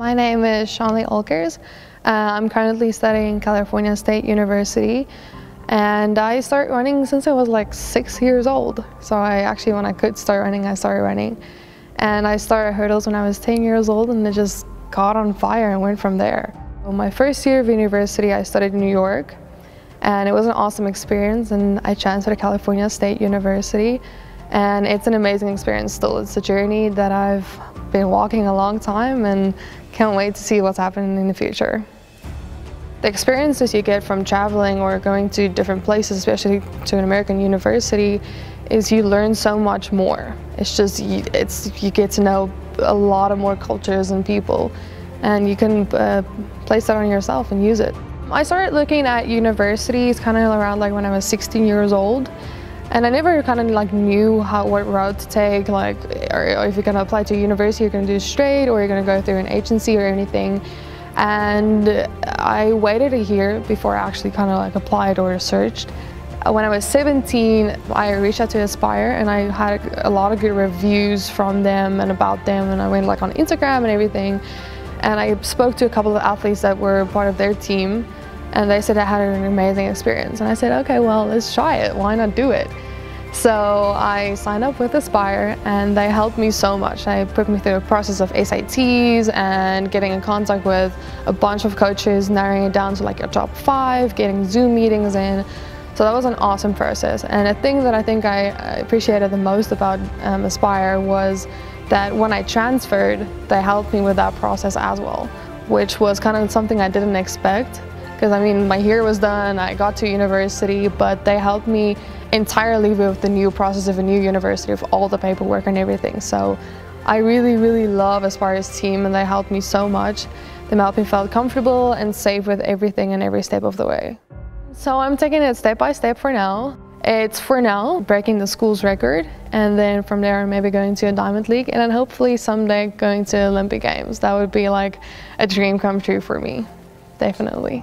My name is Charne-Lee Olkers. Uh, I'm currently studying California State University and I started running since I was like six years old. So I actually, when I could start running, I started running. And I started hurdles when I was 10 years old and it just caught on fire and went from there. My first year of university, I studied in New York and it was an awesome experience and I transferred to California State University and it's an amazing experience still. It's a journey that I've been walking a long time and can't wait to see what's happening in the future. The experiences you get from traveling or going to different places, especially to an American university, is you learn so much more. It's just, it's, you get to know a lot of more cultures and people and you can uh, place that on yourself and use it. I started looking at universities kind of around like when I was 16 years old and I never kind of like knew how what route to take, like or if you're gonna apply to a university, you're gonna do straight, or you're gonna go through an agency or anything. And I waited a year before I actually kind of like applied or searched. Uh, when I was 17, I reached out to Aspire and I had a lot of good reviews from them and about them and I went like on Instagram and everything. And I spoke to a couple of athletes that were part of their team and they said I had an amazing experience. And I said, okay, well, let's try it. Why not do it? So I signed up with Aspire and they helped me so much. They put me through a process of SATs and getting in contact with a bunch of coaches, narrowing it down to like your top five, getting Zoom meetings in. So that was an awesome process. And a thing that I think I appreciated the most about um, Aspire was that when I transferred, they helped me with that process as well, which was kind of something I didn't expect because I mean my year was done, I got to university, but they helped me entirely with the new process of a new university of all the paperwork and everything. So I really, really love Aspire's team and they helped me so much. They helped me feel comfortable and safe with everything and every step of the way. So I'm taking it step by step for now. It's for now breaking the school's record and then from there maybe going to a Diamond League and then hopefully someday going to Olympic Games. That would be like a dream come true for me, definitely.